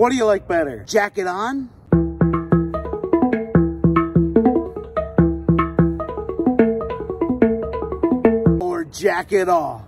What do you like better? Jacket on? Or jacket off?